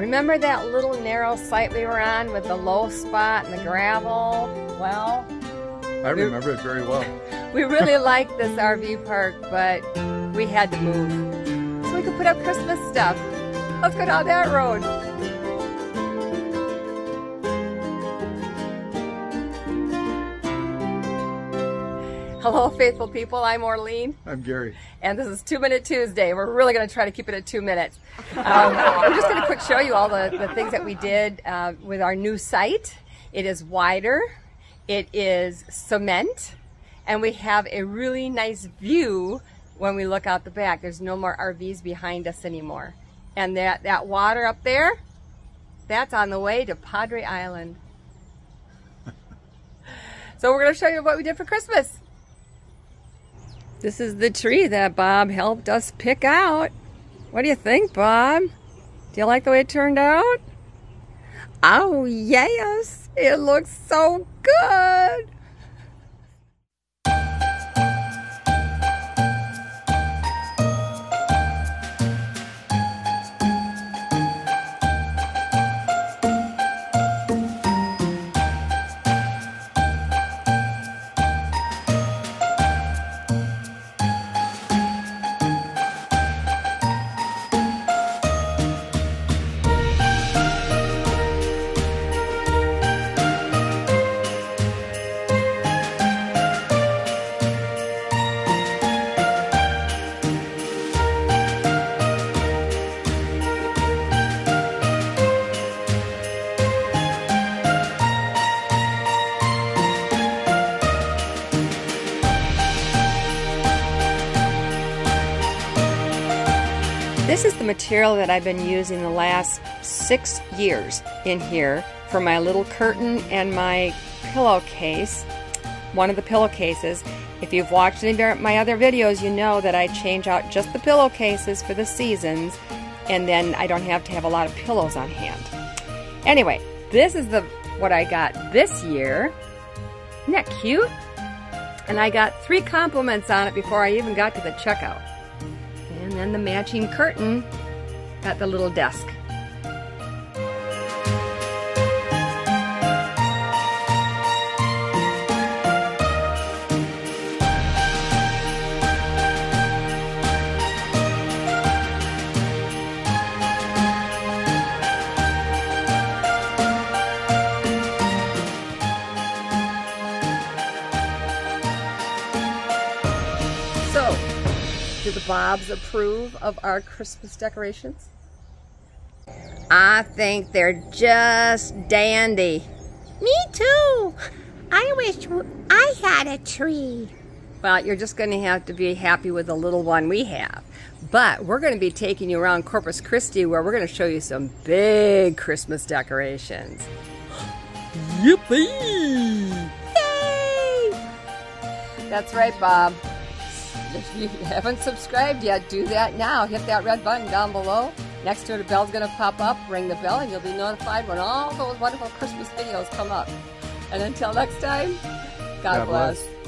Remember that little narrow site we were on with the low spot and the gravel? Well, I remember it very well. we really liked this RV park, but we had to move. So we could put up Christmas stuff. Let's go down that road. Hello, faithful people. I'm Orlene. I'm Gary. And this is Two Minute Tuesday. We're really going to try to keep it at two minutes. Um, we're just going to quick show you all the, the things that we did uh, with our new site. It is wider, it is cement, and we have a really nice view when we look out the back. There's no more RVs behind us anymore. And that, that water up there, that's on the way to Padre Island. so we're going to show you what we did for Christmas. This is the tree that Bob helped us pick out. What do you think, Bob? Do you like the way it turned out? Oh, yes. It looks so good. This is the material that I've been using the last six years in here for my little curtain and my pillowcase, one of the pillowcases. If you've watched any of my other videos, you know that I change out just the pillowcases for the seasons and then I don't have to have a lot of pillows on hand. Anyway, this is the what I got this year. Isn't that cute? And I got three compliments on it before I even got to the checkout. And then the matching curtain at the little desk. Do the Bobs approve of our Christmas decorations? I think they're just dandy. Me too. I wish I had a tree. Well, you're just going to have to be happy with the little one we have. But we're going to be taking you around Corpus Christi where we're going to show you some big Christmas decorations. Yippee! Yay! That's right, Bob. If you haven't subscribed yet, do that now. Hit that red button down below. Next to it, a bell's going to pop up. Ring the bell, and you'll be notified when all those wonderful Christmas videos come up. And until next time, God, God bless. bless.